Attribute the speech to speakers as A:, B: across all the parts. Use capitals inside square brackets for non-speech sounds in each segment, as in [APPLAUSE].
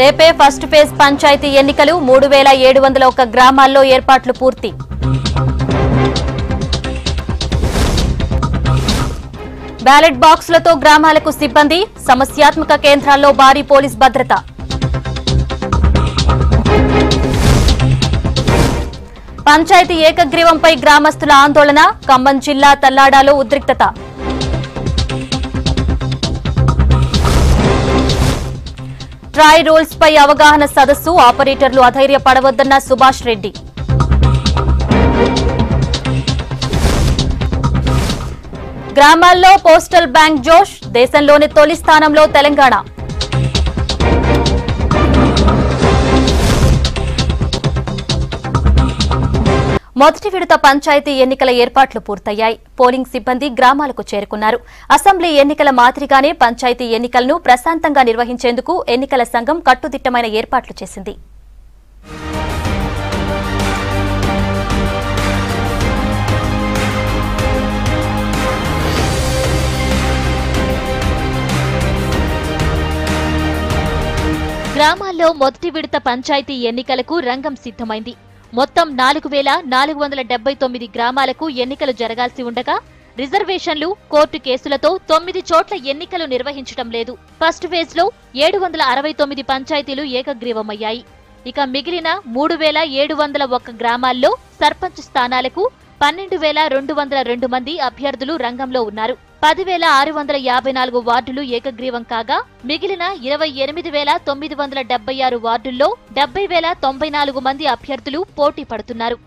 A: రేపే first phase panchayat ఎన్నికలు మూడు వేల ఏడు వందల ఒక్క గ్రామాల్లో ఏర్పాట్లు పూర్తి. బ్యాలెట్ బాక్సులతో గ్రామాలకు సిబ్బంది సమస్యాత్మక కేంద్రాల్లో భారీ పోలీస్ భద్రత. పంచాయతీ ఏకగ్రీవంపై గ్రామస్తుల ఆందోళన ఖమ్మం జిల్లా తల్లాడాలో ఉద్రిక్తత. ట్రాయ్ రూల్స్ పై అవగాహన సదస్సు ఆపరేటర్లు అధైర్యపడవద్దన్న సుభాష్ రెడ్డి. గ్రామాల్లో పోస్టల్ బ్యాంక్ జోష్ దేశంలోని తొలి స్థానంలో తెలంగాణ. మొదటి విడత పంచాయతీ ఎన్నికల ఏర్పాట్లు పూర్తయ్యాయి. పోలింగ్ సిబ్బంది గ్రామాలకు చేరుకున్నారు. అసెంబ్లీ ఎన్నికల మాదిరిగానే పంచాయతీ ఎన్నికలను ప్రశాంతంగా నిర్వహించేందుకు ఎన్నికల సంఘం కట్టుదిట్టమైన ఏర్పాట్లు చేసింది. గ్రామాల్లో మొదటి విడత పంచాయతీ ఎన్నికలకు రంగం సిద్ధమైంది. మొత్తం నాలుగు వేల నాలుగు వందల డెబ్బై తొమ్మిది గ్రామాలకు ఎన్నికలు జరగాల్సి ఉండగా రిజర్వేషన్లు కోర్టు కేసులతో తొమ్మిది చోట్ల ఎన్నికలు నిర్వహించడం లేదు. ఫస్ట్ ఫేజ్లో ఏడు వందల అరవై తొమ్మిది పంచాయతీలు ఏకగ్రీవమయ్యాయి. ఇక మిగిలిన మూడు వేల ఏడు వందల ఒక్క గ్రామాల్లో సర్పంచ్ స్థానాలకు పన్నెండు వేల రెండు వందల రెండు మంది అభ్యర్థులు రంగంలో ఉన్నారు. పదివేల ఆరు వందల యాభై నాలుగు వార్డులు ఏకగ్రీవం కాగా మిగిలిన ఇరవై ఎనిమిది వేల తొమ్మిది వందల డెబ్బై ఆరు వార్డుల్లో డెబ్బై వేల తొంభై నాలుగు మంది అభ్యర్థులు పోటీ పడుతున్నారు.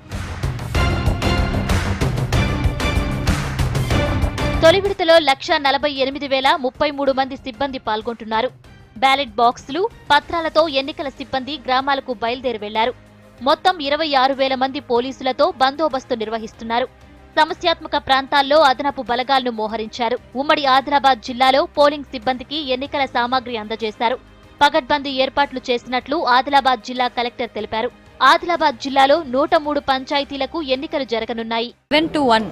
A: తొలి విడతలో లక్ష నలభై ఎనిమిది వేల ముప్పై మూడు మంది సిబ్బంది పాల్గొంటున్నారు. బ్యాలెట్ బాక్సులు పత్రాలతో ఎన్నికల సిబ్బంది గ్రామాలకు బయలుదేరి వెళ్ళారు. మొత్తం ఇరవై ఆరు వేల మంది పోలీసులతో బందోబస్తు నిర్వహిస్తున్నారు. సమస్యాత్మక ప్రాంతాల్లో అదనపు బలగాలను మోహరించారు. ఉమ్మడి ఆదిలాబాద్ జిల్లాలో పోలింగ్ సిబ్బందికి ఎన్నికల సామాగ్రి అందజేశారు. పగడ్బందీ ఏర్పాట్లు చేసినట్లు ఆదిలాబాద్ జిల్లా కలెక్టర్ తెలిపారు. ఆదిలాబాద్ జిల్లాలో నూట మూడు పంచాయతీలకు ఎన్నికలు జరగనున్నాయి.
B: సెవెన్ టు వన్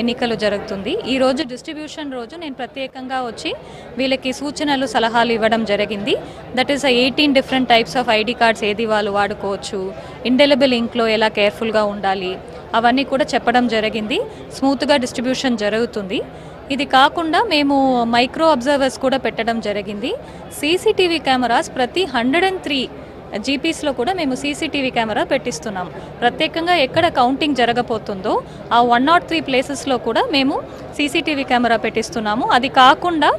B: ఎన్నికలు జరుగుతుంది. ఈ రోజు డిస్ట్రిబ్యూషన్ రోజు నేను ప్రత్యేకంగా వచ్చి వీళ్ళకి సూచనలు సలహాలు ఇవ్వడం జరిగింది. That is eighteen different types of ID cards ఏది వాళ్ళు వాడుకోవచ్చు ఇండెలిబుల్ ఇంక్లో ఎలా కేర్ఫుల్గా ఉండాలి అవన్నీ కూడా చెప్పడం జరిగింది. స్మూత్గా డిస్ట్రిబ్యూషన్ జరుగుతుంది. ఇది కాకుండా మేము మైక్రో అబ్జర్వర్స్ కూడా పెట్టడం జరిగింది. సీసీటీవీ కెమెరాస్ ప్రతి హండ్రెడ్ అండ్ త్రీ జీపీస్లో కూడా మేము సీసీటీవీ కెమెరా పెట్టిస్తున్నాం. ప్రత్యేకంగా ఎక్కడ కౌంటింగ్ జరగబోతుందో ఆ వన్ నాట్ త్రీ ప్లేసెస్లో కూడా మేము సీసీటీవీ కెమెరా పెట్టిస్తున్నాము. అది కాకుండా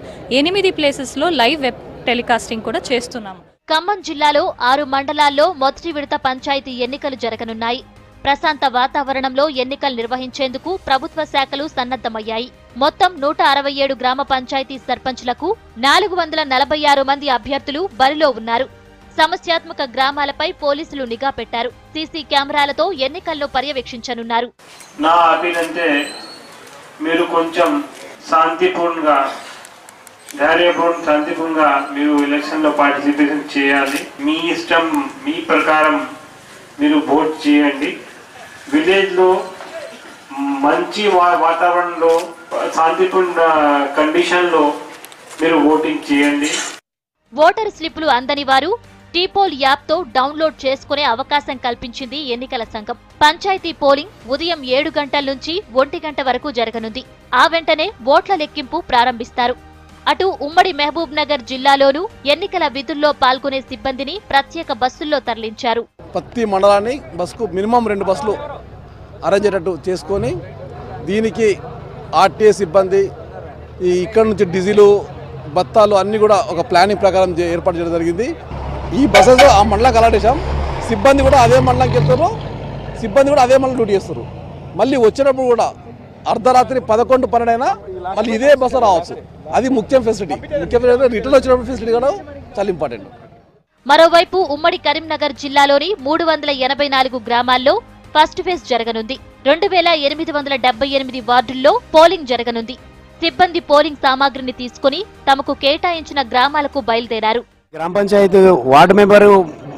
B: ఎనిమిది ప్లేసెస్లో లైవ్ వెబ్ టెలికాస్టింగ్ కూడా చేస్తున్నాము.
A: ఖమ్మం జిల్లాలో ఆరు మండలాల్లో మొదటి విడత పంచాయతీ ఎన్నికలు జరగనున్నాయి. ప్రశాంత వాతావరణంలో ఎన్నికలు నిర్వహించేందుకు ప్రభుత్వ శాఖలు సన్నద్దమయ్యాయి మొత్తం నూట అరవై ఏడు గ్రామ పంచాయతీ సర్పంచ్లకు నాలుగు వందల నలభై ఆరు మంది అభ్యర్థులు బరిలో ఉన్నారు. సమస్యాత్మక గ్రామాలపై పోలీసులు నిఘా పెట్టారు. సీసీ కెమెరాలతో ఎన్నికల్లో పర్యవేక్షించనున్నారు.
C: నా అపీల్ అంటే మీరు కొంచెం శాంతిపూర్ణంగా ధైర్యపూర్ణ శాంతిపూర్ణంగా మీరు ఎలక్షన్లో పార్టిసిపేషన్ చేయాలి. మీ ఇష్టం మీ ప్రకారం మీరు ఓట్ చేయండి. విలేజ్లో మంచి వాతావరణంలో శాంతిపూర్ణ కండిషన్లో మీరు ఓటింగ్ చేయండి.
A: ఓటరు స్లిప్పులు అందని వారు టీపోల్ యాప్తో డౌన్లోడ్ చేసుకునే అవకాశం కల్పించింది ఎన్నికల సంఘం. పంచాయతీ పోలింగ్ ఉదయం ఏడు గంటల నుంచి ఒంటి గంట వరకు జరగనుంది. ఆ వెంటనే ఓట్ల లెక్కింపు ప్రారంభిస్తారు. అటు ఉమ్మడి మహబూబ్ నగర్ జిల్లాలోనూ ఎన్నికల విధుల్లో పాల్గొనే సిబ్బందిని ప్రత్యేక బస్సుల్లో తరలించారు.
D: ప్రతి మండలాన్ని బస్సుకు మినిమం రెండు బస్సులు అరేంజ్ అయ్యేటట్టు చేసుకొని దీనికి ఆర్టీఏ సిబ్బంది ఈ ఇక్కడ నుంచి డీజిలు బత్తాలు అన్నీ కూడా ఒక ప్లానింగ్ ప్రకారం ఏర్పాటు చేయడం జరిగింది. ఈ బస్సెస్ ఆ మండలానికి అలాటేసాం సిబ్బంది కూడా అదే మండలానికి వెళ్తారు సిబ్బంది కూడా అదే మండలం డ్యూటీ చేస్తారు మళ్ళీ వచ్చేటప్పుడు కూడా అర్ధరాత్రి పదకొండు పన్నెండైనా మళ్ళీ ఇదే బస్సు రావచ్చు. అది ముఖ్యం ఫెసిలిటీ ముఖ్య ఫెసిలిటీ రిటర్న్ వచ్చినప్పుడు ఫెసిలిటీ కూడా చాలా ఇంపార్టెంట్
A: మరోవైపు ఉమ్మడి కరీంనగర్ జిల్లాలోని మూడు వందల ఎనభై నాలుగు గ్రామాల్లో ఫస్ట్ ఫేజ్ జరగనుంది. రెండు వేల ఎనిమిది వందల డెబ్బై ఎనిమిది వార్డుల్లో పోలింగ్ జరగనుంది. సిబ్బంది పోలింగ్ సామాగ్రిని తీసుకుని తమకు కేటాయించిన గ్రామాలకు బయలుదేరారు.
E: గ్రామ పంచాయతీ వార్డు మెంబరు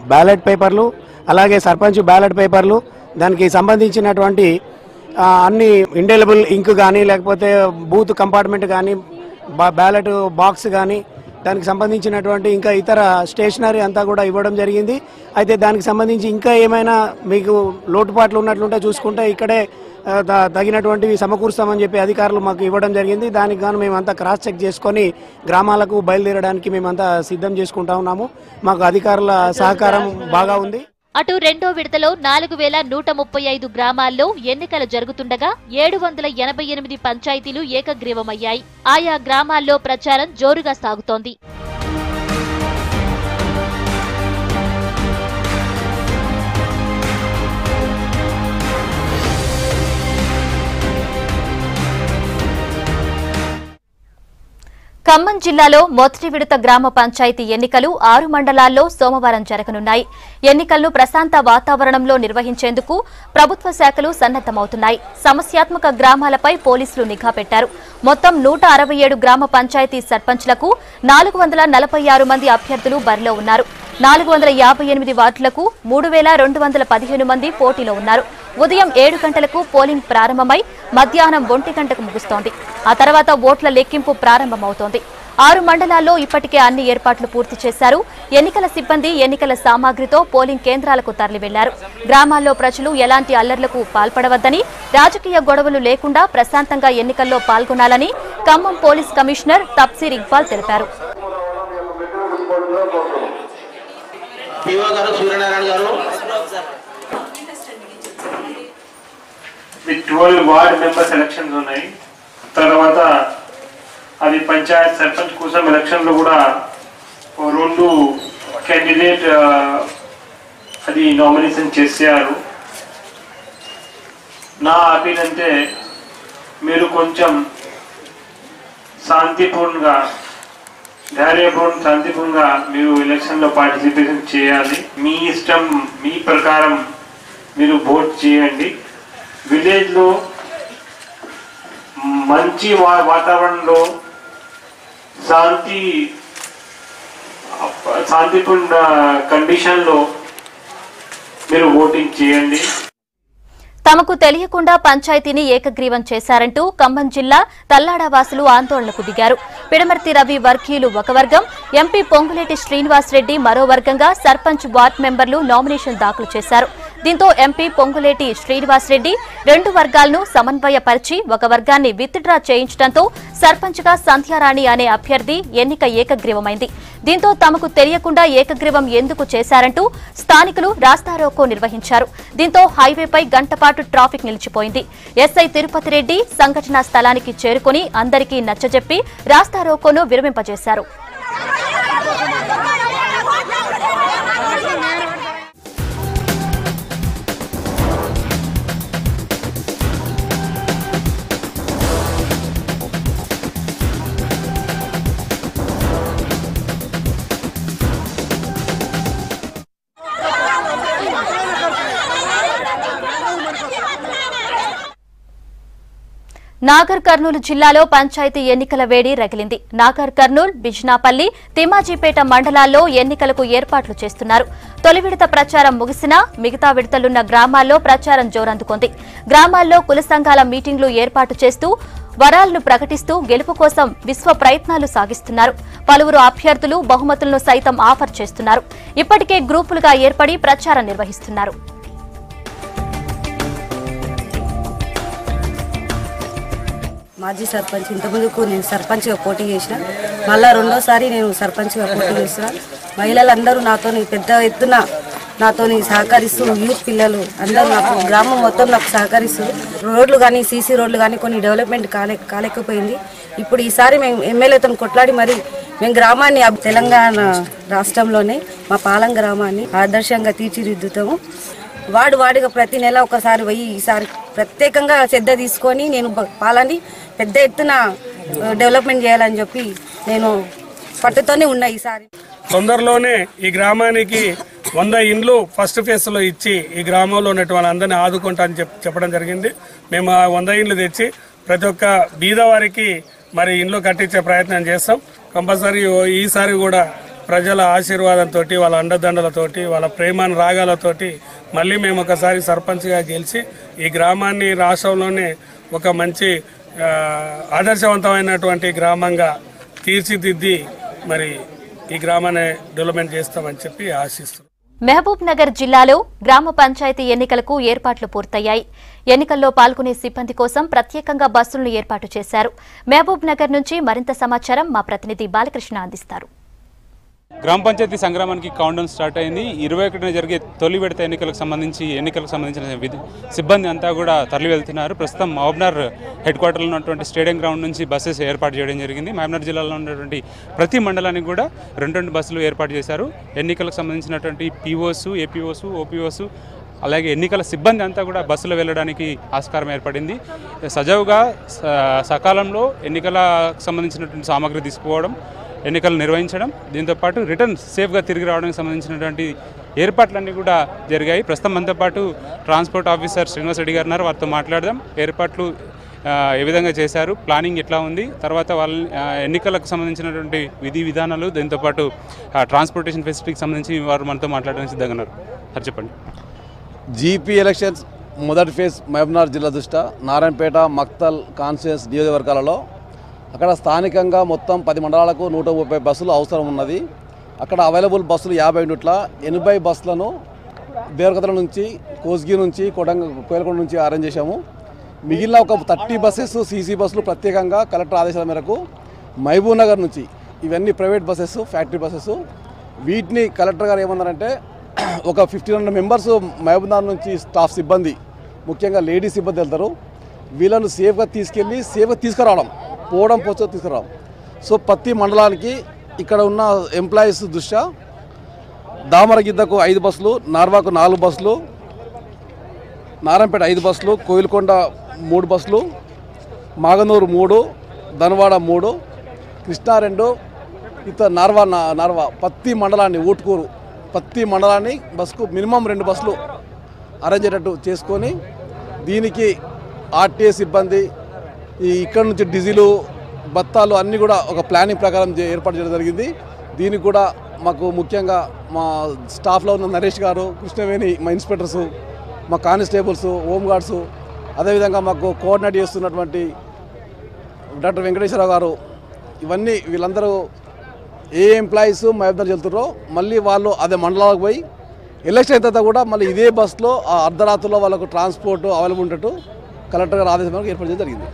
E: బ్యాలెట్ పేపర్లు అలాగే సర్పంచ్ బ్యాలెట్ పేపర్లు దానికి సంబంధించినటువంటి అన్ని ఇండెలబుల్ ఇంక్ కానీ లేకపోతే బూత్ కంపార్ట్మెంట్ కానీ బ్యాలెట్ బాక్స్ కానీ దానికి సంబంధించినటువంటి ఇంకా ఇతర స్టేషనరీ అంతా కూడా ఇవ్వడం జరిగింది. అయితే దానికి సంబంధించి ఇంకా ఏమైనా మీకు లోటుపాట్లు ఉన్నట్లుంటే చూసుకుంటే ఇక్కడే తగినటువంటివి సమకూరుస్తామని చెప్పి అధికారులు మాకు ఇవ్వడం జరిగింది. దానికి గాను మేమంతా క్రాస్ చెక్ చేసుకొని గ్రామాలకు బయలుదేరడానికి మేమంతా సిద్ధం చేసుకుంటా ఉన్నాము. మాకు అధికారుల సహకారం బాగా ఉంది.
F: అటు రెండో విడతలో నాలుగు వేల నూట ముప్పై ఐదు గ్రామాల్లో ఎన్నికలు జరుగుతుండగా ఏడు వందల ఎనభై ఎనిమిది పంచాయతీలు ఏకగ్రీవమయ్యాయి. ఆయా గ్రామాల్లో ప్రచారం జోరుగా సాగుతోంది. ఖమ్మం జిల్లాలో మొదటి విడత గ్రామ పంచాయతీ ఎన్నికలు ఆరు మండలాల్లో సోమవారం జరగనున్నాయి. ఎన్నికలను ప్రశాంత వాతావరణంలో నిర్వహించేందుకు ప్రభుత్వ శాఖలు సన్నద్దమవుతున్నాయి సమస్యాత్మక గ్రామాలపై పోలీసులు నిఘా పెట్టారు. మొత్తం నూట అరవై ఏడు గ్రామ పంచాయతీ సర్పంచ్లకు నాలుగు వందల నలభై ఆరు మంది అభ్యర్థులు బరిలో ఉన్నారు. నాలుగు వందల యాభై ఎనిమిది వార్డులకు మూడు వేల రెండు వందల పదిహేను మంది పోటీలో ఉన్నారు. ఉదయం ఏడు గంటలకు పోలింగ్ ప్రారంభమై మధ్యాహ్నం ఒంటి గంటకు ముగుస్తోంది. ఆ తర్వాత ఓట్ల లెక్కింపు ప్రారంభమవుతోంది. ఆరు మండలాల్లో ఇప్పటికే అన్ని ఏర్పాట్లు పూర్తి చేశారు. ఎన్నికల సిబ్బంది ఎన్నికల సామాగ్రితో పోలింగ్ కేంద్రాలకు తరలివెళ్ళారు. గ్రామాల్లో ప్రజలు ఎలాంటి అల్లర్లకు పాల్పడవద్దని రాజకీయ గొడవలు లేకుండా ప్రశాంతంగా ఎన్నికల్లో పాల్గొనాలని ఖమ్మం పోలీస్ కమిషనర్ తప్సీర్ ఇక్బాల్ తెలిపారు.
G: గారు సూర్యనారాయణ గారు
C: ఈ ట్వెల్వ్ వార్డ్ మెంబర్స్ ఎలక్షన్స్ ఉన్నాయి. తర్వాత అది పంచాయత్ సర్పంచ్ కోసం ఎలక్షన్లో కూడా రెండు క్యాండిడేట్ అది నామినేషన్ చేశారు. నా అపీల్ అంటే మీరు కొంచెం శాంతిపూర్ణంగా ధైర్యపూర్ణ శాంతిపూర్ణంగా మీరు ఎలక్షన్లో పార్టిసిపేషన్ చేయాలి. మీ ఇష్టం మీ ప్రకారం మీరు ఓట్ చేయండి. విలేజ్లో మంచి వాతావరణంలో శాంతి శాంతిపూర్ణ కండిషన్లో మీరు ఓటింగ్ చేయండి.
F: తమకు తెలియకుండా పంచాయతీని ఏకగ్రీవం చేశారంటూ ఖమ్మం జిల్లా తల్లాడ వాసులు ఆందోళనకు దిగారు. పిడమర్తి రవి వర్గీయులు ఒక వర్గం ఎంపీ పొంగులేటి శ్రీనివాస్ రెడ్డి మరో వర్గంగా సర్పంచ్ వార్డ్ మెంబర్లు నామినేషన్ దాఖలు చేశారు. దీంతో ఎంపీ పొంగులేటి శ్రీనివాస్ రెడ్డి రెండు వర్గాలను సమన్వయపరిచి ఒక వర్గాన్ని విత్డ్రా చేయించడంతో సర్పంచ్గా సంధ్యారాణి అనే అభ్యర్థి ఎన్నిక ఏకగ్రీవమైంది. దీంతో తమకు తెలియకుండా ఏకగ్రీవం ఎందుకు చేశారంటూ స్థానికులు రాస్తారోకో నిర్వహించారు. దీంతో హైవేపై గంటపాటు ట్రాఫిక్ నిలిచిపోయింది. ఎస్ఐ తిరుపతి రెడ్డి సంఘటనా స్థలానికి చేరుకుని అందరికీ నచ్చజెప్పి రాస్తారోకోను విరమింపజేశారు. నాగర్ కర్నూలు జిల్లాలో పంచాయతీ ఎన్నికల వేడి రగిలింది. నాగర్ కర్నూల్ బిజ్నాపల్లి తిమాజీపేట మండలాల్లో ఎన్నికలకు ఏర్పాట్లు చేస్తున్నారు. తొలి విడత ప్రచారం ముగిసినా మిగతా విడతలున్న గ్రామాల్లో ప్రచారం జోరందుకుంది. గ్రామాల్లో కుల సంఘాల మీటింగ్లు ఏర్పాటు చేస్తూ వరాలను ప్రకటిస్తూ గెలుపు కోసం విశ్వ ప్రయత్నాలు సాగిస్తున్నారు. పలువురు అభ్యర్థులు బహుమతులను సైతం ఆఫర్ చేస్తున్నారు. ఇప్పటికే గ్రూపులుగా ఏర్పడి ప్రచారం నిర్వహిస్తున్నారు.
H: మాజీ సర్పంచ్ ఇంతకుముందుకు నేను సర్పంచ్గా పోటీ చేసిన. మళ్ళా రెండోసారి నేను సర్పంచ్గా పోటీ చేసిన. మహిళలందరూ నాతో పెద్ద ఎత్తున నాతో సహకరిస్తూ యూత్ పిల్లలు అందరూ నాకు గ్రామం మొత్తం నాకు సహకరిస్తూ రోడ్లు కానీ సీసీ రోడ్లు కానీ కొన్ని డెవలప్మెంట్ కాలే కాలేకపోయింది. ఇప్పుడు ఈసారి మేము ఎమ్మెల్యేతో కొట్లాడి మరి మేము గ్రామాన్ని తెలంగాణ రాష్ట్రంలోనే మా పాలెం గ్రామాన్ని ఆదర్శంగా తీర్చిదిద్దుతాము. వాడు వాడిగా ప్రతి నెల ఒకసారి పోయి ఈసారి ప్రత్యేకంగా శ్రద్ధ తీసుకొని నేను పాలని పెద్ద ఎత్తున డెవలప్మెంట్ చేయాలని చెప్పి నేను పట్టుతోనే ఉన్నా ఈసారి.
I: తొందరలోనే ఈ గ్రామానికి వంద ఇండ్లు ఫస్ట్ ఫేజ్లో ఇచ్చి ఈ గ్రామంలో ఉన్నటువంటి అందరినీ ఆదుకుంటా అని చెప్ చెప్పడం జరిగింది. మేము ఆ వంద ఇండ్లు తెచ్చి ప్రతి ఒక్క బీద వారికి మరి ఇండ్లు కట్టించే ప్రయత్నం చేస్తాం. కంపల్సరీ ఓ- ఈసారి కూడా ప్రజల ఆశీర్వాదంతో వాళ్ళ అండదండలతోటి వాళ్ళ ప్రేమాను రాగాలతోటి మళ్ళీ మేము ఒకసారి సర్పంచ్గా గెలిచి ఈ గ్రామాన్ని రాష్ట్రంలోనే ఒక మంచి ఆదర్శవంతమైనటువంటి గ్రామంగా తీర్చిదిద్ది మరి ఈ గ్రామాన్ని డెవలప్మెంట్ చేస్తామని చెప్పి ఆశిస్తున్నాం.
F: మహబూబ్ నగర్ జిల్లాలో గ్రామ పంచాయతీ ఎన్నికలకు ఏర్పాట్లు పూర్తయ్యాయి. ఎన్నికల్లో పాల్గొనే సిబ్బంది కోసం ప్రత్యేకంగా బస్సులను ఏర్పాటు చేశారు. మహబూబ్ నగర్ నుంచి మరింత సమాచారం మా ప్రతినిధి బాలకృష్ణ అందిస్తారు.
J: గ్రామ పంచాయతీ సంగ్రామానికి కౌంటౌన్ స్టార్ట్ అయింది. ఇరవై ఒకటిన జరిగే తొలి విడత ఎన్నికలకు సంబంధించి ఎన్నికలకు సంబంధించిన సిబ్బంది అంతా కూడా తరలి వెళ్తున్నారు. ప్రస్తుతం మహబ్నార్ హెడ్ క్వార్టర్లో ఉన్నటువంటి స్టేడియం గ్రౌండ్ నుంచి బస్సెస్ ఏర్పాటు చేయడం జరిగింది. మహబ్నార్ జిల్లాలో ఉన్నటువంటి ప్రతి మండలానికి కూడా రెండు రెండు బస్సులు ఏర్పాటు చేశారు. ఎన్నికలకు సంబంధించినటువంటి పీఓస్ ఏపీఓస్ ఓపీఓస్ అలాగే ఎన్నికల సిబ్బంది అంతా కూడా బస్సులో వెళ్ళడానికి ఆస్కారం ఏర్పడింది. సజావుగా స- సకాలంలో ఎన్నికలకు సంబంధించినటువంటి సామాగ్రి తీసుకుపోవడం ఎన్నికలు నిర్వహించడం దీంతోపాటు రిటర్న్ సేఫ్గా తిరిగి రావడానికి సంబంధించినటువంటి ఏర్పాట్లన్నీ కూడా జరిగాయి. ప్రస్తుతం మనతో పాటు ట్రాన్స్పోర్ట్ ఆఫీసర్ శ్రీనివాస్ రెడ్డి గారు ఉన్నారు. వారితో మాట్లాడదాం. ఏర్పాట్లు ఏ విధంగా చేశారు? ప్లానింగ్ ఎట్లా ఉంది? తర్వాత వాళ్ళ ఎన్నికలకు సంబంధించినటువంటి విధి విధానాలు దీంతోపాటు ట్రాన్స్పోర్టేషన్ ఫెసిలిటీకి సంబంధించి వారు మనతో మాట్లాడడానికి సిద్ధంగా ఉన్నారు. సార్ చెప్పండి.
D: జీపీ ఎలక్షన్స్ మొదటి ఫేజ్ మహబూబ్నగర్ జిల్లా దృష్ట్యా నారాయణపేట మక్తల్ కాన్స్టిట్యూన్స్ నియోజకవర్గాలలో అక్కడ స్థానికంగా మొత్తం పది మండలాలకు నూట ముప్పై బస్సులు అవసరం ఉన్నది. అక్కడ అవైలబుల్ బస్సులు యాభై యూనిట్ల ఎనభై బస్సులను దేవరకథల నుంచి కోస్గి నుంచి కొడంగ కోయలకొండ నుంచి అరేంజ్ చేశాము. మిగిలిన ఒక థర్టీ బస్సెస్ సీసీ బస్సులు ప్రత్యేకంగా కలెక్టర్ ఆదేశాల మేరకు మహబూబ్ నగర్ నుంచి ఇవన్నీ ప్రైవేట్ బస్సెస్ ఫ్యాక్టరీ బస్సెస్. వీటిని కలెక్టర్ గారు ఏమన్నారంటే [CLEARS THROAT] ఒక ఫిఫ్టీన్ హండ్రెడ్ మెంబర్స్ మహబూబ్నగర్ నుంచి స్టాఫ్ సిబ్బంది ముఖ్యంగా లేడీస్ సిబ్బంది వెళ్తారు. వీళ్ళను సేఫ్గా తీసుకెళ్ళి సేఫ్గా తీసుకురావడం. పోవడం పోతే తీసుకురావు సో ప్రతి మండలానికి ఇక్కడ ఉన్న ఎంప్లాయీస్ దృష్ట్యా దామరగిద్దకు ఐదు బస్సులు నార్వాకు నాలుగు బస్సులు నారాయణపేట ఐదు బస్సులు కోయిలకొండ మూడు బస్సులు మాగనూరు మూడు ధనవాడ మూడు కృష్ణా రెండు ఇత నార్వా నార్వా ప్రతి మండలాన్ని ఊటుకూరు. ప్రతి మండలాన్ని బస్సుకు మినిమం రెండు బస్సులు అరేంజ్ అయ్యేటట్టు చేసుకొని దీనికి ఆర్టీఏ సిబ్బంది ఈ ఇక్కడ నుంచి డీజిలు బత్తాలు అన్నీ కూడా ఒక ప్లానింగ్ ప్రకారం ఏర్పాటు చేయడం జరిగింది. దీనికి కూడా మాకు ముఖ్యంగా మా స్టాఫ్లో ఉన్న నరేష్ గారు కృష్ణవేణి మా ఇన్స్పెక్టర్స్ మా కానిస్టేబుల్స్ హోంగార్డ్స్ అదేవిధంగా మాకు కోఆర్డినేట్ చేస్తున్నటువంటి డాక్టర్ వెంకటేశ్వరరావు గారు ఇవన్నీ వీళ్ళందరూ ఏ ఎంప్లాయీస్ ఇద్దరు వెళ్తున్నారో మళ్ళీ వాళ్ళు అదే మండలాలకు పోయి ఎలక్షన్ అయిన తర్వాత కూడా మళ్ళీ ఇదే బస్సులో ఆ అర్ధరాత్రిలో వాళ్ళకు ట్రాన్స్పోర్ట్ అవైలబుల్ ఉంటట్టు కలెక్టర్ గారు ఆదేశం మేరకు ఏర్పాటు చేయడం జరిగింది.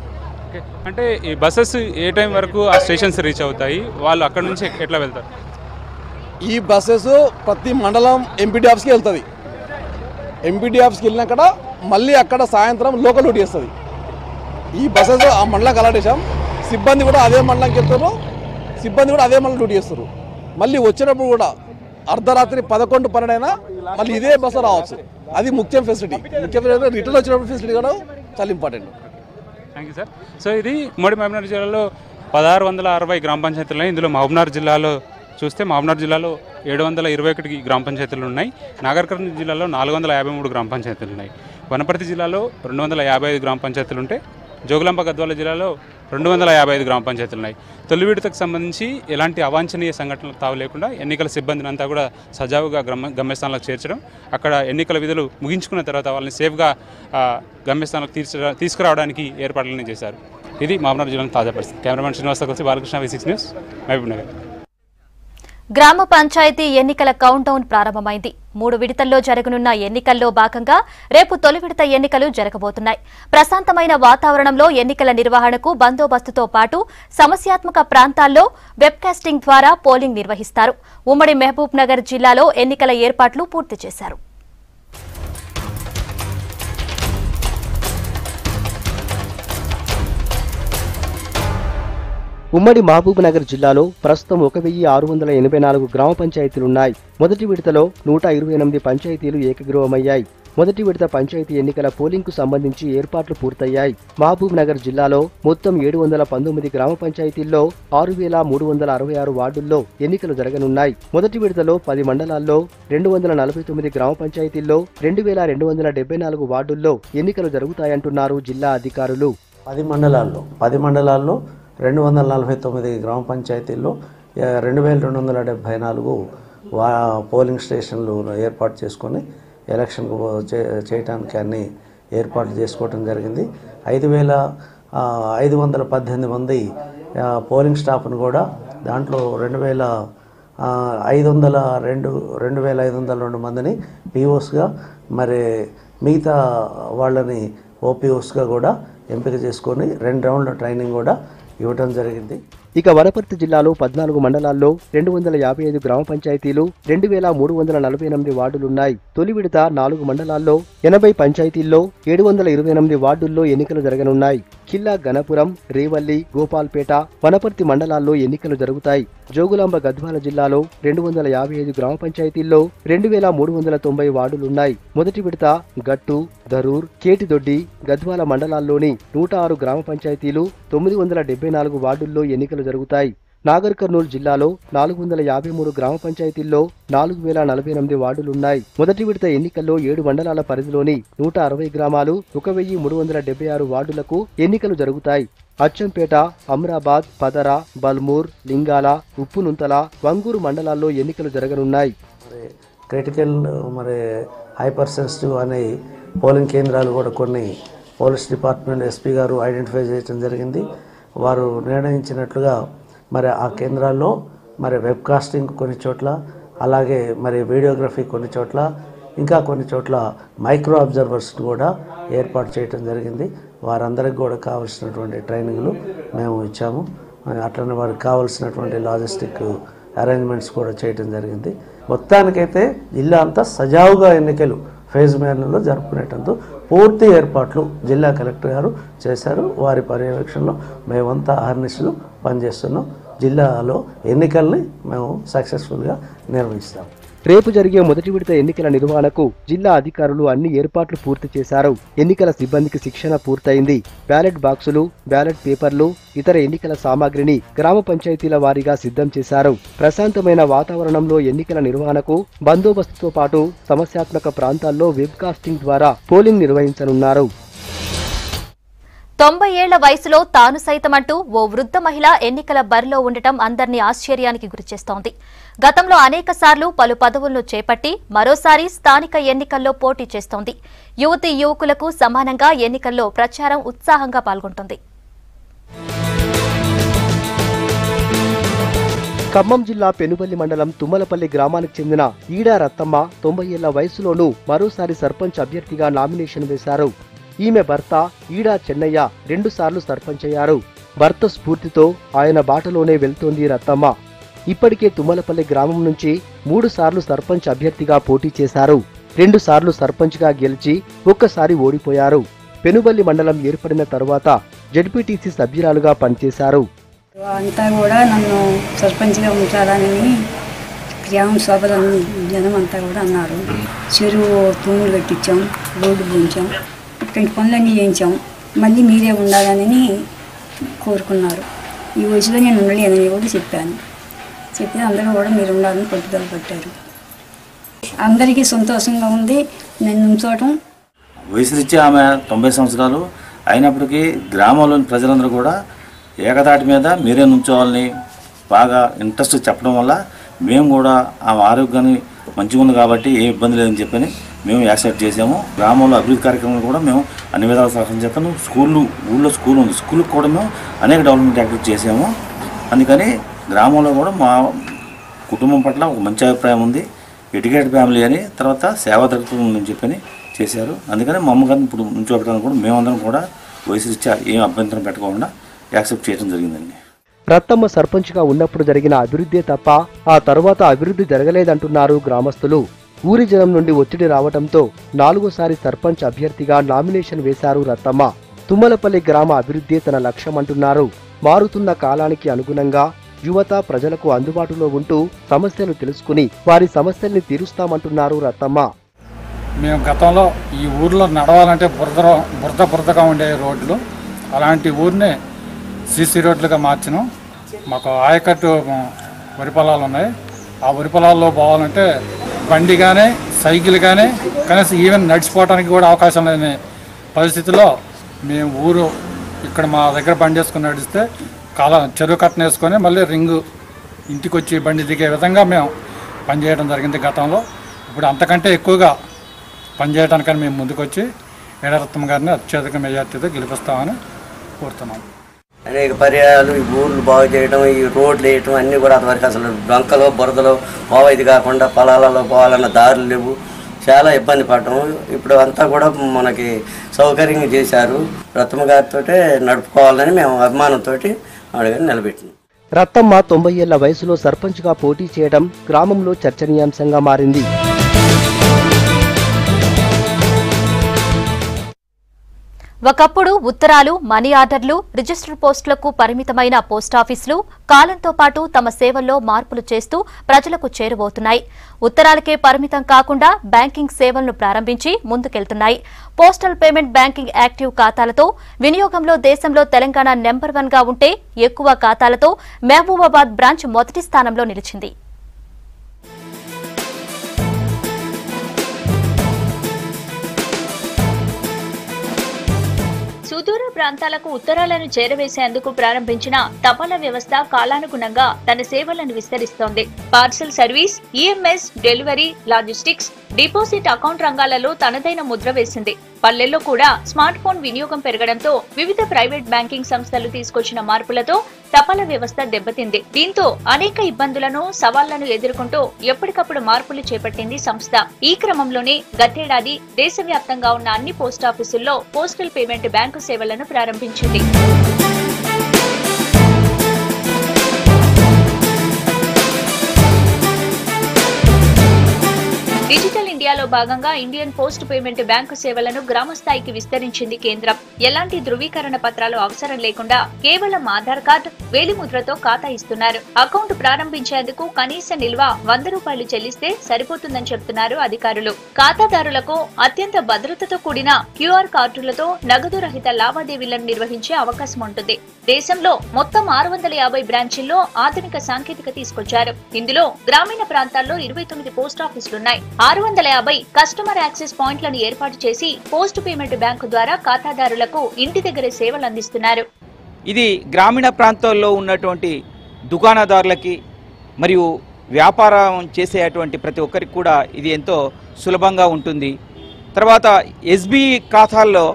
J: ఓకే. అంటే ఈ బస్సెస్ ఏ టైం వరకు ఆ స్టేషన్స్ రీచ్ అవుతాయి? వాళ్ళు అక్కడ నుంచి ఎట్లా వెళ్తారు?
D: ఈ బస్సెస్ ప్రతి మండలం ఎంపీడీ ఆఫీస్కి వెళ్తుంది. ఎంపీడీ ఆఫీస్కి వెళ్ళినాక మళ్ళీ అక్కడ సాయంత్రం లోకల్ డ్యూటీ చేస్తుంది. ఈ బస్సెస్ ఆ మండలం కలాడేశాం సిబ్బంది కూడా అదే మండలంకి వెళ్తారు. సిబ్బంది కూడా అదే మండలం డ్యూటీ చేస్తారు. మళ్ళీ వచ్చినప్పుడు కూడా అర్ధరాత్రి పదకొండు పన్నెండైనా మళ్ళీ ఇదే బస్సు రావచ్చు. అది ముఖ్యం ఫెసిలిటీ. ముఖ్యం రిటర్న్ వచ్చినప్పుడు ఫెసిలిటీ కూడా చాలా important.
J: Thank you sir so ఇది ఉమ్మడి మహబూబ్నగర్ జిల్లాలో పదహారు వందల అరవై గ్రామ పంచాయతీలు ఉన్నాయి ఇందులో మహబూబ్నగర్ జిల్లాలో చూస్తే మహబూబ్నగర్ జిల్లాలో ఏడు వందల ఇరవై ఒకటి గ్రామ పంచాయతీలు ఉన్నాయి. నాగర్కర్నూలు జిల్లాలో నాలుగు వందల యాభై మూడు గ్రామ పంచాయతీలు ఉన్నాయి. వనపర్తి జిల్లాలో రెండు వందల యాభై ఐదు గ్రామ పంచాయతీలు ఉంటే జోగులాంబ గద్వాల జిల్లాలో రెండు వందల యాభై ఐదు గ్రామ పంచాయతీలు ఉన్నాయి. తొలి విడతకు సంబంధించి ఎలాంటి అవాంఛనీయ సంఘటనలకు తావు లేకుండా ఎన్నికల సిబ్బందిని అంతా కూడా సజావుగా గమ్య గమ్యస్థానాలకు చేర్చడం అక్కడ ఎన్నికల విధులు ముగించుకున్న తర్వాత వాళ్ళని సేఫ్గా గమ్యస్థానాలకు తీర్చ తీసుకురావడానికి ఏర్పాట్లన్నీ చేశారు. ఇది మామనార్ జిల్లాలో తాజా పరిస్థితి. కెమెరామెన్ శ్రీనివాస కలిసి Balakrishna V six news Mahabubnagar.
F: గ్రామ పంచాయతీ ఎన్నికల కౌంటౌన్ ప్రారంభమైంది. మూడు విడతల్లో జరగనున్న ఎన్నికల్లో భాగంగా రేపు తొలి విడత ఎన్నికలు జరగబోతున్నాయి. ప్రశాంతమైన వాతావరణంలో ఎన్నికల నిర్వహణకు బందోబస్తుతో పాటు సమస్యాత్మక ప్రాంతాల్లో వెబ్కాస్టింగ్ ద్వారా పోలింగ్ నిర్వహిస్తారు. ఉమ్మడి మహబూబ్ నగర్ జిల్లాలో ఎన్నికల ఏర్పాట్లు పూర్తి చేశారు.
K: ఉమ్మడి మహబూబ్ నగర్ జిల్లాలో ప్రస్తుతం ఒక వెయ్యి ఆరు వందల ఎనభై నాలుగు గ్రామ పంచాయతీలున్నాయి. మొదటి విడతలో నూట ఇరవై ఎనిమిది పంచాయతీలు ఏకగ్రీవమయ్యాయి మొదటి విడత పంచాయతీ ఎన్నికల పోలింగ్కు సంబంధించి ఏర్పాట్లు పూర్తయ్యాయి. మహబూబ్ నగర్ జిల్లాలో మొత్తం ఏడు వందల పంతొమ్మిది గ్రామ పంచాయతీల్లో ఆరు వేల మూడు వందల అరవై ఆరు వార్డుల్లో ఎన్నికలు జరగనున్నాయి. మొదటి విడతలో పది మండలాల్లో రెండు వందల నలభై తొమ్మిది గ్రామ పంచాయతీల్లో రెండు వేల రెండు వందల డెబ్బై నాలుగు వార్డుల్లో ఎన్నికలు జరుగుతాయంటున్నారు జిల్లా అధికారులు.
L: పది మండలాల్లో పది మండలాల్లో రెండు వందల నలభై తొమ్మిది గ్రామ పంచాయతీల్లో రెండు వేల రెండు వందల డెబ్భై నాలుగు వా పోలింగ్ స్టేషన్లు ఏర్పాటు చేసుకొని ఎలక్షన్కు చే చేయటానికి అన్ని ఏర్పాట్లు చేసుకోవటం జరిగింది. ఐదు వేల ఐదు వందల పద్దెనిమిది మంది పోలింగ్ స్టాఫ్ను కూడా దాంట్లో రెండు వేల ఐదు వందల రెండు రెండు వేల ఐదు వందల రెండు మందిని పీఓస్గా మరి మిగతా వాళ్ళని ఓపీఓస్గా కూడా ఎంపిక చేసుకొని రెండు రౌండ్ల ట్రైనింగ్ కూడా ఇవ్వటం జరిగింది.
K: ఇక వనపర్తి జిల్లాలో పద్నాలుగు మండలాల్లో రెండు వందల యాభై ఐదు గ్రామ పంచాయతీలు రెండు వేల మూడు వందల నలభై ఎనిమిది వార్డులున్నాయి. తొలి విడత నాలుగు మండలాల్లో ఎనభై పంచాయతీల్లో ఏడు వందల ఇరవై ఎనిమిది వార్డుల్లో ఎన్నికలు జరగనున్నాయి. కిల్లా గణపురం రేవల్లి గోపాల్పేట వనపర్తి మండలాల్లో ఎన్నికలు జరుగుతాయి. జోగులాంబ గద్వాల జిల్లాలో రెండు వందల యాభై ఐదు గ్రామ పంచాయతీల్లో రెండు వేల మూడు వందల తొంభై వార్డులున్నాయి. మొదటి విడత గట్టు ధరూర్ కేటిదొడ్డి గద్వాల మండలాల్లోని నూట ఆరు గ్రామ పంచాయతీలు తొమ్మిది వందల డెబ్బై నాలుగు వార్డుల్లో ఎన్నికలు జరుగుతాయి. నాగర్ కర్నూలు జిల్లాలో నాలుగు వందల యాభై మూడు గ్రామ పంచాయతీల్లో నాలుగు వేల నలభై ఎనిమిది వార్డులున్నాయి. మొదటి విడత ఎన్నికల్లో ఏడు మండలాల పరిధిలోని నూట అరవై గ్రామాలు ఒక వెయ్యి మూడు వందల డెబ్బై ఆరు వార్డులకు ఎన్నికలు జరుగుతాయి. అచ్చంపేట అమ్రాబాద్ పదర బల్మూర్ లింగాల ఉప్పునుంతల వంగూరు మండలాల్లో ఎన్నికలు జరగనున్నాయి.
L: క్రిటికల్ మరి హైపర్ సెన్సిటివ్ అనే పోలింగ్ కేంద్రాలు కూడా కొన్ని పోలీస్ డిపార్ట్మెంట్ ఎస్పీ గారు ఐడెంటిఫై చేయడం జరిగింది. వారు నిర్ణయించినట్లుగా మరి ఆ కేంద్రాల్లో మరి వెబ్కాస్టింగ్ కొన్ని చోట్ల అలాగే మరి వీడియోగ్రఫీ కొన్ని చోట్ల ఇంకా కొన్ని చోట్ల మైక్రో అబ్జర్వర్స్ కూడా ఏర్పాటు చేయడం జరిగింది. వారందరికి కూడా కావాల్సినటువంటి ట్రైనింగ్లు మేము ఇచ్చాము. అట్లనే వారికి కావాల్సినటువంటి లాజిస్టిక్ అరేంజ్మెంట్స్ కూడా చేయడం జరిగింది. మొత్తానికైతే జిల్లా అంతా సజావుగా ఎన్నికలు ఫేజ్ మేనలో జరుపుకునేటందుకు పూర్తి ఏర్పాట్లు జిల్లా కలెక్టర్ గారు చేశారు. వారి పర్యవేక్షణలో మేమంతా అహర్నిశలు పనిచేస్తున్నాం. జిల్లాలో ఎన్నికల్ని మేము సక్సెస్ఫుల్గా నిర్వహిస్తాం.
K: రేపు జరిగే మొదటి విడత ఎన్నికల నిర్వహణకు జిల్లా అధికారులు అన్ని ఏర్పాట్లు పూర్తి చేశారు. ఎన్నికల సిబ్బందికి శిక్షణ పూర్తయింది. బ్యాలెట్ బాక్సులు బ్యాలెట్ పేపర్లు ఇతర ఎన్నికల సామాగ్రిని గ్రామ పంచాయతీల వారీగా సిద్ధం చేశారు. ప్రశాంతమైన వాతావరణంలో ఎన్నికల నిర్వహణకు బందోబస్తుతో పాటు సమస్యాత్మక ప్రాంతాల్లో వెబ్కాస్టింగ్ ద్వారా పోలింగ్ నిర్వహించనున్నారు.
F: తొంభై ఏళ్ళ వయసులో తాను సైతమంటూ ఓ వృద్ధ మహిళ ఎన్నికల బరిలో ఉండటం అందరినీ ఆశ్చర్యానికి గురిచేస్తోంది. గతంలో అనేక సార్లు పలు పదవులను చేపట్టి మరోసారి స్థానిక ఎన్నికల్లో పోటీ చేస్తోంది. యువతి యువకులకు సమానంగా ఎన్నికల్లో ప్రచారం ఉత్సాహంగా పాల్గొంటుంది.
K: ఖమ్మం జిల్లా పెనుబల్లి మండలం తుమ్మలపల్లి గ్రామానికి చెందిన ఈడా రత్తమ్మ తొంభై ఏళ్ళ వయసులోనూ మరోసారి సర్పంచ్ అభ్యర్థిగా నామినేషన్ వేశారు. ఈమె భర్త ఈడా చెన్నయ్య రెండుసార్లు సర్పంచ్ అయ్యారు. భర్త స్ఫూర్తితో ఆయన బాటలోనే వెళ్తోంది రత్నమ్మ ఇప్పటికే తుమ్మలపల్లి గ్రామం నుంచి మూడుసార్లు సర్పంచ్ అభ్యర్థిగా పోటీ చేశారు. రెండుసార్లు సర్పంచ్గా గెలిచి ఒక్కసారి ఓడిపోయారు. పెనుబల్లి మండలం ఏర్పడిన తర్వాత జడ్పీటీసీ సభ్యురాలుగా పనిచేశారు.
M: అంతా కూడా నన్ను సర్పంచ్గా ఉంచాలని గ్రామ సభలో జనం అంతా కూడా అన్నారు. చెరువు తూములు కట్టించాం రోడ్డు పూంచాం ఇటువంటి పనులన్నీ చేయించాం. మళ్ళీ మీరే ఉండాలని కోరుకున్నారు. ఈ వయసులో నేను ఉండలేదని కూడా చెప్పాను. చెప్పి అందరూ కూడా మీరు ఉండాలని పట్టుదల పట్టారు. అందరికీ సంతోషంగా ఉంది. నేను ఉంచోవటం.
N: వయసు రీత్యా ఆమె తొంభై సంవత్సరాలు అయినప్పటికీ గ్రామంలోని ప్రజలందరూ కూడా ఏకతాటి మీద మీరే నుంచోవాలని బాగా ఇంట్రెస్ట్ చెప్పడం వల్ల మేము కూడా ఆమె ఆరోగ్యాన్ని మంచిగా ఉంది కాబట్టి ఏ ఇబ్బంది లేదని చెప్పని మేము యాక్సెప్ట్ చేసాము. గ్రామంలో అభివృద్ధి కార్యక్రమాలు కూడా మేము అన్ని విధాలు సహాయం చేస్తాము. స్కూళ్ళు ఊళ్ళో స్కూల్ ఉంది. స్కూల్కి కూడా మేము అనేక డెవలప్మెంట్ యాక్టివిటీ చేసాము. అందుకని గ్రామంలో కూడా మా కుటుంబం పట్ల ఒక మంచి అభిప్రాయం ఉంది. ఎడ్యుకేటెడ్ ఫ్యామిలీ అని తర్వాత సేవా దృక్పథం ఉందని చెప్పని చేశారు. అందుకని మా అమ్మగారిని ఇప్పుడు నుంచోబెట్టడానికి కూడా మేమందరం కూడా వయసు రీత్యా ఏం అభ్యంతరం పెట్టకుండా యాక్సెప్ట్ చేయడం జరిగిందండి.
K: రత్తమ్మ సర్పంచ్గా ఉన్నప్పుడు జరిగిన అభివృద్ధే తప్ప ఆ తర్వాత అభివృద్ధి జరగలేదంటున్నారు గ్రామస్తులు. ఊరి జనం నుండి ఒత్తిడి రావడంతో నాలుగోసారి సర్పంచ్ అభ్యర్థిగా నామినేషన్ వేశారు రత్తమ్మ. తుమ్మలపల్లి గ్రామ అభివృద్ధి తన లక్ష్యమంటున్నారు మారుతున్న కాలానికి అనుగుణంగా యువత ప్రజలకు అందుబాటులో ఉంటూ సమస్యలు తెలుసుకుని వారి సమస్యల్ని తీరుస్తామంటున్నారు రత్తమ్మ.
O: మేము గతంలో ఈ ఊర్లో నడవాలంటే బురద బురద బురదగా ఉండే రోడ్లు. అలాంటి ఊరినే సీసీ రోడ్లుగా మార్చినాం. మాకు ఆయకట్టు వరి పొలాలు ఉన్నాయి. ఆ వరి పొలాల్లో పోవాలంటే బండి కానీ సైకిల్ కానీ కనీసం ఈవెన్ నడిచిపోవడానికి కూడా అవకాశం లేని పరిస్థితిలో మేము ఊరు ఇక్కడ మా దగ్గర బండి వేసుకుని నడిస్తే కాల చెరువు కట్టన వేసుకొని మళ్ళీ రింగు ఇంటికి వచ్చి బండి దిగే విధంగా మేము పనిచేయడం జరిగింది గతంలో. ఇప్పుడు అంతకంటే ఎక్కువగా పనిచేయడానికని మేము ముందుకొచ్చి ఏడరత్నం గారిని అత్యధిక మెజార్టీతో గెలిపిస్తామని కోరుతున్నాం.
P: అనేక పర్యాలు ఈ ఊర్లు బాగు చేయడం ఈ రోడ్లు వేయటం అన్నీ కూడా అంతవరకు అసలు డొంకలో బురదలో పోవైది కాకుండా పొలాలలో పోవాలన్న దారులు లేవు. చాలా ఇబ్బంది పడటం ఇప్పుడు అంతా కూడా మనకి సౌకర్యంగా చేశారు. రత్తమ్మ గారితో నడుపుకోవాలని మేము అభిమానంతో అడిగి నిలబెట్టింది
K: రత్తమ్మ తొంభై ఏళ్ళ వయసులో సర్పంచ్గా పోటీ చేయడం గ్రామంలో చర్చనీయాంశంగా మారింది.
Q: ఒకప్పుడు ఉత్తరాలు మనీ ఆర్డర్లు రిజిస్టర్ పోస్టులకు పరిమితమైన పోస్టాఫీసులు కాలంతో పాటు తమ సేవల్లో మార్పులు చేస్తూ ప్రజలకు చేరువవుతున్నాయి. ఉత్తరాలకే పరిమితం కాకుండా బ్యాంకింగ్ సేవలను ప్రారంభించి ముందుకెళ్తున్నాయి. పోస్టల్ పేమెంట్ బ్యాంకింగ్ యాక్టివ్ ఖాతాలతో వినియోగంలో దేశంలో తెలంగాణ నెంబర్ వన్గా ఉంటే ఎక్కువ ఖాతాలతో మహబూబాబాద్ బ్రాంచ్ మొదటి స్థానంలో నిలిచింది. సుదూర ప్రాంతాలకు ఉత్తరాలను చేరవేసేందుకు ప్రారంభించిన తపాలా వ్యవస్థ కాలానుగుణంగా తన సేవలను విస్తరిస్తోంది. Parcel service EMS delivery logistics deposit account రంగాలలో తనదైన ముద్ర వేసింది. పల్లెల్లో కూడా స్మార్ట్ ఫోన్ వినియోగం పెరగడంతో వివిధ ప్రైవేట్ బ్యాంకింగ్ సంస్థలు తీసుకొచ్చిన మార్పులతో తపాలా వ్యవస్థ దెబ్బతింది. దీంతో అనేక ఇబ్బందులను సవాళ్ళను ఎదుర్కొంటూ ఎప్పటికప్పుడు మార్పులు చేపట్టింది సంస్థ. ఈ క్రమంలోనే గతేడాది దేశవ్యాప్తంగా ఉన్న అన్ని పోస్టాఫీసుల్లో పోస్టల్ పేమెంట్ బ్యాంకు సేవలను ప్రారంభించింది. డిజిటల్ ఇండియాలో భాగంగా ఇండియన్ పోస్ట్ పేమెంట్ బ్యాంకు సేవలను గ్రామ స్థాయికి విస్తరించింది కేంద్రం. ఎలాంటి ధృవీకరణ పత్రాలు అవసరం లేకుండా కేవలం ఆధార్ కార్డు వేలిముద్రతో ఖాతా ఇస్తున్నారు. అకౌంట్ ప్రారంభించేందుకు కనీస నిల్వ వంద రూపాయలు చెల్లిస్తే సరిపోతుందని చెబుతున్నారు అధికారులు. ఖాతాదారులకు అత్యంత భద్రతతో కూడిన క్యూఆర్ కార్డులతో నగదు రహిత లావాదేవీలను నిర్వహించే అవకాశం ఉంటుంది. దేశంలో మొత్తం ఆరు వందల యాభై బ్రాంచీల్లో ఆధునిక సాంకేతిక తీసుకొచ్చారు. ఇందులో గ్రామీణ ప్రాంతాల్లో ఇరవై తొమ్మిది పోస్టాఫీసులున్నాయి ఆరు వందల యాభై కస్టమర్ యాక్సెస్ పాయింట్లను ఏర్పాటు చేసి పోస్ట్ పేమెంట్ బ్యాంకు ద్వారా ఖాతాదారులకు ఇంటి దగ్గరే సేవలు అందిస్తున్నారు.
R: ఇది గ్రామీణ ప్రాంతాల్లో ఉన్నటువంటి దుకాణదారులకి మరియు వ్యాపారం చేసేటువంటి ప్రతి ఒక్కరికి కూడా ఇది ఎంతో సులభంగా ఉంటుంది. తర్వాత ఎస్బీ ఖాతాల్లో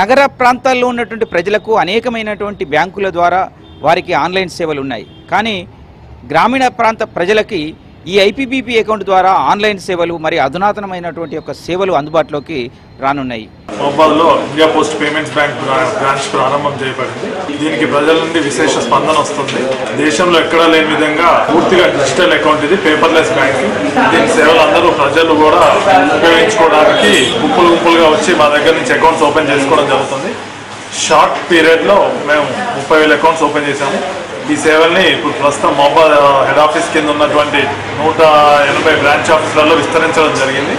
R: నగర ప్రాంతాల్లో ఉన్నటువంటి ప్రజలకు అనేకమైనటువంటి బ్యాంకుల ద్వారా వారికి ఆన్లైన్ సేవలు ఉన్నాయి. కానీ గ్రామీణ ప్రాంత ప్రజలకి ఈ ఐపీబీపీ అకౌంట్ ద్వారా ఆన్లైన్ సేవలు మరి అధునాతనమైనటువంటి యొక్క సేవలు అందుబాటులోకి రానున్నాయి.
S: మహబాద్లో India post payments bank branch ప్రారంభం చేయబడింది. దీనికి ప్రజల నుండి విశేష స్పందన వస్తుంది. దేశంలో ఎక్కడా లేని విధంగా పూర్తిగా డిజిటల్ అకౌంట్ ఇది పేపర్లెస్ బ్యాంకింగ్. దీని సేవలు అందరూ ప్రజలు కూడా ఉపయోగించుకోవడానికి గుంపులు గుంపులుగా వచ్చి మా దగ్గర నుంచి అకౌంట్స్ ఓపెన్ చేసుకోవడం జరుగుతుంది. షార్ట్ పీరియడ్లో మేము ముప్పై వేల అకౌంట్స్ ఓపెన్ చేశాము. ఈ సేవల్ని ఇప్పుడు ప్రస్తుతం మహబాద్ హెడ్ ఆఫీస్ కింద ఉన్నటువంటి నూట ఎనభై బ్రాంచ్ ఆఫీసులలో విస్తరించడం జరిగింది.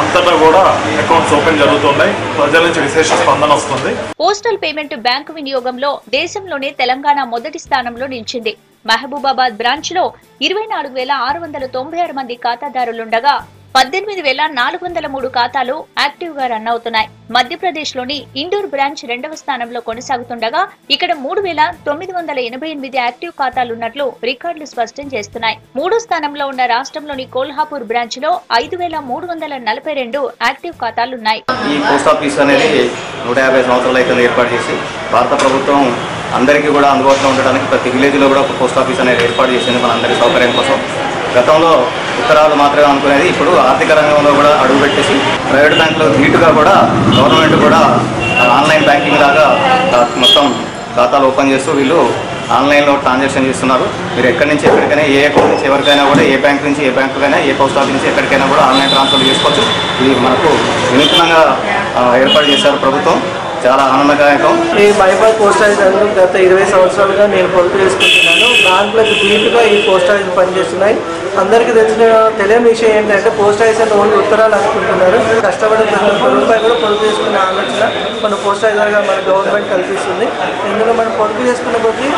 S: అంతటా కూడా అకౌంట్స్ ఓపెన్ జరుగుతున్నాయి. ప్రజల నుంచి విశేష స్పందన వస్తుంది.
Q: పోస్టల్ పేమెంట్ బ్యాంకు వినియోగంలో దేశంలోనే తెలంగాణ మొదటి స్థానంలో నిలిచింది. మహబూబాబాద్ బ్రాంచ్లో ఇరవై నాలుగు వేల ఆరు వందల తొంభై ఆరు మంది ఖాతాదారులుండగా పద్దెనిమిది వేల నాలుగు వందల మూడు ఖాతాలు యాక్టివ్గా రన్ అవుతున్నాయి. మధ్యప్రదేశ్లోని ఇండోర్ బ్రాంచ్ రెండవ స్థానంలో కొనసాగుతుండగా ఇక్కడ మూడు వేల తొమ్మిది వందల ఎనభై ఎనిమిది యాక్టివ్ ఖాతాలున్నట్లు రికార్డులు స్పష్టం చేస్తున్నాయి. మూడో స్థానంలో ఉన్న రాష్ట్రంలోని కోల్హాపూర్ బ్రాంచ్లో ఐదు వేల మూడు వందల నలభై రెండు యాక్టివ్ ఖాతాలున్నాయి
T: ఈ పోస్ట్ ఆఫీస్ అనేది నూట యాభై సంవత్సరాల క్రితం ఏర్పాటు చేసి భారత ప్రభుత్వం అందరికీ కూడా అందుబాటులో ఉండడానికి ప్రతి విలేజ్లో కూడా ఒక పోస్ట్ ఆఫీస్ అనేది ఏర్పాటు చేసింది మన అందరి సౌకర్యం కోసం గతంలో ఉత్తరాలు మాత్రమే అనుకునేది. ఇప్పుడు ఆర్థిక రంగంలో కూడా అడుగుపెట్టేసి ప్రైవేట్ బ్యాంకులో ధీటుగా కూడా గవర్నమెంట్ కూడా ఆన్లైన్ బ్యాంకింగ్ లాగా మొత్తం ఖాతాలు ఓపెన్ చేస్తూ వీళ్ళు ఆన్లైన్లో ట్రాన్సాక్షన్ చేస్తున్నారు. మీరు ఎక్కడి నుంచి ఎక్కడికైనా ఏ అకౌంట్ నుంచి ఎవరికైనా కూడా ఏ బ్యాంక్ నుంచి ఏ బ్యాంకుకైనా ఏ పోస్ట్ ఆఫీస్ నుంచి ఎక్కడికైనా కూడా ఆన్లైన్ ట్రాన్స్ఫర్ చేసుకోవచ్చు. ఇది మనకు వినూత్నంగా ఏర్పాటు చేశారు ప్రభుత్వం. చాలా ఆనందదాయకం.
U: ఈ మైబాద్ పోస్ట్ ఆఫీస్ గత ఇరవై సంవత్సరాలుగా నేను పొదుపు చేసుకుంటున్నాను. దాంట్లో ధీటుగా ఈ పోస్ట్ ఆఫీస్ పనిచేస్తున్నాయి. అందరికీ తెలిసిన తెలియని విషయం ఏంటంటే పోస్ట్ ఆఫీస్ అంటే ఓన్లీ ఉత్తరాలు అనుకుంటున్నారు. కష్టపడి ప్రతి కూడా పొదుపు చేసుకునే ఆలోచన మన పోస్ట్ ఆఫీస్ మన గవర్నమెంట్ కల్పిస్తుంది. ఎందుకంటే మనం పొదుపు చేసుకున్న కొద్దీ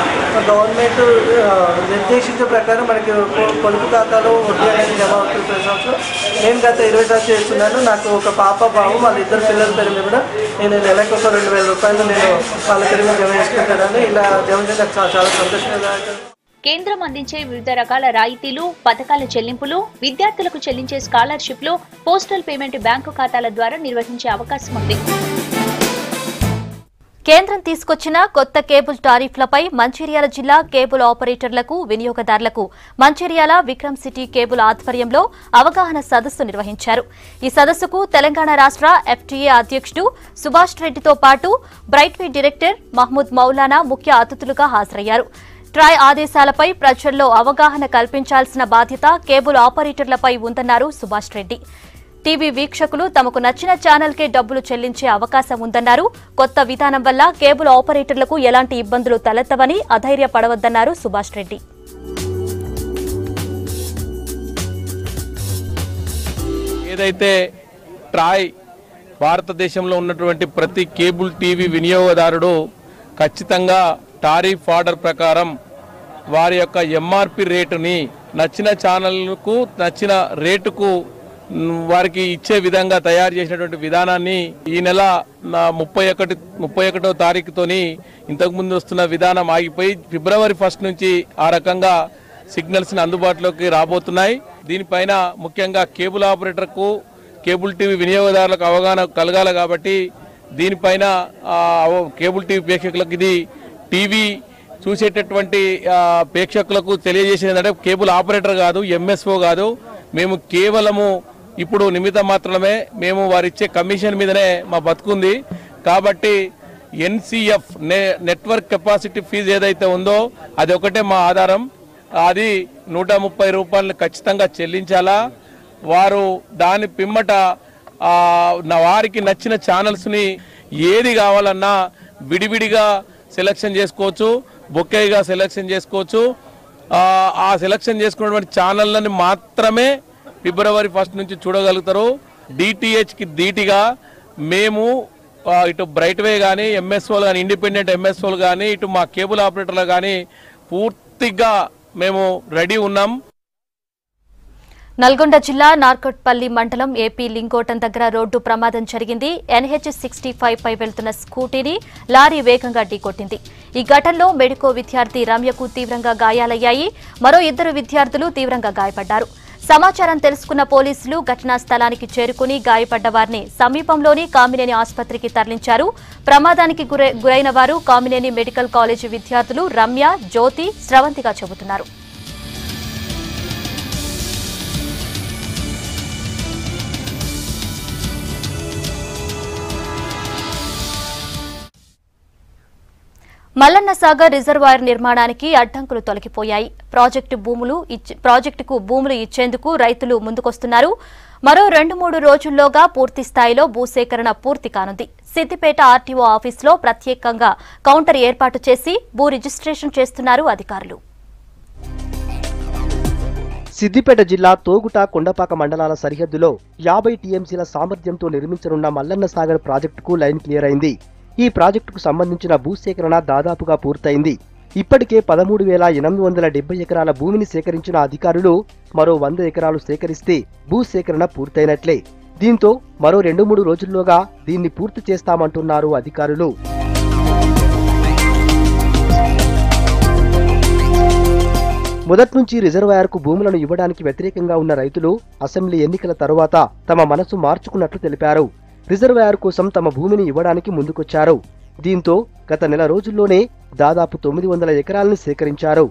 U: గవర్నమెంట్ నిర్దేశించే ప్రకారం మనకి పొ- పొదుపు ఖాతాలో వడ్డీ అనేది జమ అవుతుంది ప్రతి సంవత్సరం. నేను గత ఇరవై సంవత్సరాలు చేస్తున్నాను. నాకు ఒక పాప బాబు వాళ్ళ ఇద్దరు పిల్లల పేరు మీద నేను నెలకు ఒక రెండు వేల రూపాయలు నేను వాళ్ళ పేరు మీద జమ చేసుకుంటాను ఇలా జమ చేయడం చాలా సంతోషంగా
Q: కేంద్రం అందించే వివిధ రకాల రాయితీలు పథకాల చెల్లింపులు విద్యార్థులకు చెల్లించే స్కాలర్షిప్లు పోస్టల్ పేమెంట్ బ్యాంకు ఖాతాల ద్వారా నిర్వహించే అవకాశం ఉంది.
F: కేంద్రం తీసుకొచ్చిన కొత్త కేబుల్ టారిఫ్లపై మంచిర్యాల జిల్లా కేబుల్ ఆపరేటర్లకు వినియోగదారులకు మంచిర్యాల విక్రమ్ సిటీ కేబుల్ ఆధ్వర్యంలో అవగాహన సదస్సు నిర్వహించారు. ఈ సదస్సుకు తెలంగాణ రాష్ట్ర ఎఫ్టీఏ అధ్యక్షుడు సుభాష్ రెడ్డితో పాటు బ్రైట్వే డైరెక్టర్ మహ్మూద్ మౌలానా ముఖ్య అతిథులుగా హాజరయ్యారు. ట్రాయ్ ఆదేశాలపై ప్రజల్లో అవగాహన కల్పించాల్సిన బాధ్యత కేబుల్ ఆపరేటర్లపై ఉందన్నారు సుభాష్ రెడ్డి. టీవీ వీక్షకులు తమకు నచ్చిన ఛానల్కే డబ్బులు చెల్లించే అవకాశం ఉందన్నారు. కొత్త విధానం వల్ల కేబుల్ ఆపరేటర్లకు ఎలాంటి ఇబ్బందులు తలెత్తవని అధైర్యపడవద్దన్నారు సుభాష్ రెడ్డి.
V: ఏదైతే ట్రాయ్ భారతదేశంలో ఉన్నటువంటి ప్రతి కేబుల్ టీవీ వినియోగదారుడు ఖచ్చితంగా టారిఫ్ ఆర్డర్ ప్రకారం వారి యొక్క ఎంఆర్పి రేటుని నచ్చిన ఛానళ్ళకు నచ్చిన రేటుకు వారికి ఇచ్చే విధంగా తయారు చేసినటువంటి విధానాన్ని ఈ నెల నా ముప్పై ఒకటి ముప్పై ఒకటో తారీఖుతోని ఇంతకుముందు వస్తున్న విధానం ఆగిపోయి ఫిబ్రవరి ఫస్ట్ నుంచి ఆ రకంగా సిగ్నల్స్ని అందుబాటులోకి రాబోతున్నాయి. దీనిపైన ముఖ్యంగా కేబుల్ ఆపరేటర్కు కేబుల్ టీవీ వినియోగదారులకు అవగాహన కలగాలి కాబట్టి దీనిపైన కేబుల్ టీవీ ప్రేక్షకులకు ఇది టీవీ చూసేటటువంటి ప్రేక్షకులకు తెలియజేసేది అంటే కేబుల్ ఆపరేటర్ కాదు ఎంఎస్ఓ కాదు. మేము కేవలము ఇప్పుడు నిమిత్త మాత్రమే మేము వారిచ్చే కమిషన్ మీదనే మా బతుకుంది కాబట్టి ఎన్సిఎఫ్ నెట్వర్క్ కెపాసిటీ ఫీజు ఏదైతే ఉందో అది ఒకటే మా ఆధారం. అది నూట ముప్పై రూపాయలు ఖచ్చితంగా చెల్లించాలా? వారు దాని పిమ్మట నా వారికి నచ్చిన ఛానల్స్ని ఏది కావాలన్నా విడివిడిగా సెలెక్షన్ చేసుకోవచ్చు బొకేగా సెలెక్షన్ చేసుకోవచ్చు. ఆ, ఆ సెలెక్షన్ చేసుకున్నటువంటి ఛానళ్ళని మాత్రమే ఫిబ్రవరి ఫస్ట్ నుంచి చూడగలుగుతారు. డిటిహెచ్కి ధీటిగా మేము ఇటు బ్రైట్వే కానీ ఎంఎస్ఓలు కానీ ఇండిపెండెంట్ ఎంఎస్ఓలు కానీ ఇటు మా కేబుల్ ఆపరేటర్లు కానీ పూర్తిగా మేము రెడీ ఉన్నాం.
F: నల్గొండ జిల్లా నార్కట్పల్లి మండలం ఏపీ లింగోటం దగ్గర రోడ్డు ప్రమాదం జరిగింది. ఎన్హెచ్ సిక్స్టీ ఫైవ్ పై వెళ్తున్న స్కూటీని లారీ వేగంగా ఢీకొట్టింది. ఈ ఘటనలో మెడికో విద్యార్థి రమ్యకు తీవ్రంగా గాయాలయ్యాయి. మరో ఇద్దరు విద్యార్థులు తీవ్రంగా గాయపడ్డారు. సమాచారం తెలుసుకున్న పోలీసులు ఘటనా స్థలానికి చేరుకుని గాయపడ్డ వారిని సమీపంలోని కామినేని ఆసుపత్రికి తరలించారు. ప్రమాదానికి గురైన వారు కామినేని మెడికల్ కాలేజీ విద్యార్థులు రమ్య జ్యోతి స్రవంతిగా చెబుతున్నారు. మల్లన్న సాగర్ రిజర్వాయర్ నిర్మాణానికి అడ్డంకులు తొలగిపోయాయి. ప్రాజెక్టు భూములు ప్రాజెక్టుకు భూములు ఇచ్చేందుకు రైతులు ముందుకొస్తున్నారు. మరో రెండు మూడు రోజుల్లోగా పూర్తి స్థాయిలో భూసేకరణ పూర్తి కానుంది. సిద్దిపేట ఆర్టీఓ ఆఫీసులో ప్రత్యేకంగా కౌంటర్ ఏర్పాటు చేసి భూ రిజిస్ట్రేషన్ చేస్తున్నారు అధికారులు.
K: సిద్దిపేట జిల్లా తోగుట కొండపాక మండలాల సరిహద్దులో యాభై టీఎంసీల సామర్థ్యంతో నిర్మించనున్న మల్లన్న సాగర్ ప్రాజెక్టుకు లైన్ క్లియర్ అయింది. ఈ ప్రాజెక్టుకు సంబంధించిన భూసేకరణ దాదాపుగా పూర్తయింది. ఇప్పటికే పదమూడు వేల ఎనిమిది వందల డెబ్బై ఎకరాల భూమిని సేకరించిన అధికారులు మరో వంద ఎకరాలు సేకరిస్తే భూసేకరణ పూర్తయినట్లే. దీంతో మరో రెండు మూడు రోజుల్లోగా దీన్ని పూర్తి చేస్తామంటున్నారు అధికారులు. మొదటి నుంచి రిజర్వాయర్కు భూములను ఇవ్వడానికి వ్యతిరేకంగా ఉన్న రైతులు అసెంబ్లీ ఎన్నికల తరువాత తమ మనసు మార్చుకున్నట్లు తెలిపారు. రిజర్వాయర్ కోసం తమ భూమిని ఇవ్వడానికి ముందుకొచ్చారు. దీంతో గత నెల రోజుల్లోనే దాదాపు తొమ్మిది వందల ఎకరాలను సేకరించారు.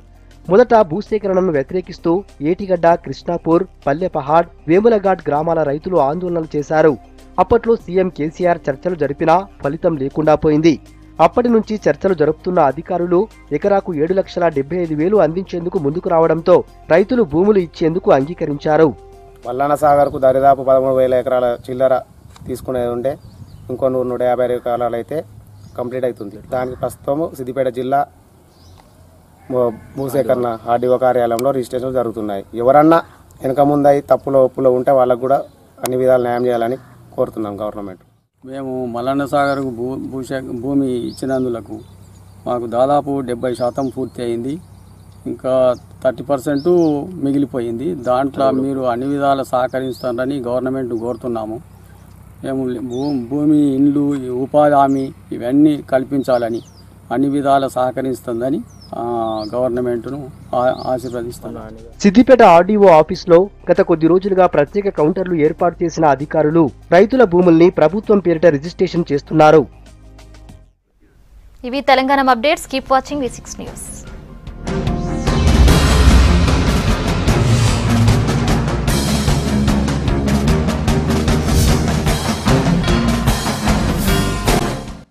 K: మొదట భూసేకరణను వ్యతిరేకిస్తూ ఏటిగడ్డ కృష్ణాపూర్ పల్లెపహాడ్ వేములఘాట్ గ్రామాల రైతులు ఆందోళనలు చేశారు. అప్పట్లో సీఎం కేసీఆర్ చర్చలు జరిపినా ఫలితం లేకుండా పోయింది. అప్పటి నుంచి చర్చలు జరుపుతున్న అధికారులు ఎకరాకు ఏడు లక్షల డెబ్బై ఐదు వేలు అందించేందుకు ముందుకు రావడంతో రైతులు భూములు ఇచ్చేందుకు అంగీకరించారు.
W: మల్లన్న సాగర్కు దరిదాపు పదమూడు వేల ఎకరాల చిల్లర తీసుకునేది ఉంటే ఇంకో నూరు నూట యాభై ఎకరాలు అయితే కంప్లీట్ అవుతుంది. దానికి ప్రస్తుతం సిద్దిపేట జిల్లా భూ- భూసేకరణ ఆర్డీఓ కార్యాలయంలో రిజిస్ట్రేషన్ జరుగుతున్నాయి. ఎవరన్నా వెనక ముందై తప్పులో ఒప్పులో ఉంటే వాళ్ళకు కూడా అన్ని విధాలు న్యాయం చేయాలని కోరుతున్నాం గవర్నమెంట్.
X: మేము మల్లన్న సాగర్కు భూ భూశే భూమి ఇచ్చినందులకు మాకు దాదాపు డెబ్బై శాతం పూర్తి అయింది. ఇంకా థర్టీ పర్సెంట్ మిగిలిపోయింది. దాంట్లో మీరు అన్ని విధాలు సహకరిస్తారని గవర్నమెంట్ కోరుతున్నాము. మేము భూ భూమి ఇండ్లు ఉపాధి హామీ ఇవన్నీ కల్పించాలని అన్ని విధాల సహకరిస్తుందని ఆ, గవర్నమెంట్ను ఆ- ఆశీర్వదిస్తున్నాను
K: సిద్దిపేట ఆర్డీఓ ఆఫీసులో గత కొద్ది రోజులుగా ప్రత్యేక కౌంటర్లు ఏర్పాటు చేసిన అధికారులు రైతుల భూముల్ని ప్రభుత్వం పేరిట రిజిస్ట్రేషన్ చేస్తున్నారు.
F: ఇవి Telangana updates. Keep watching V six news.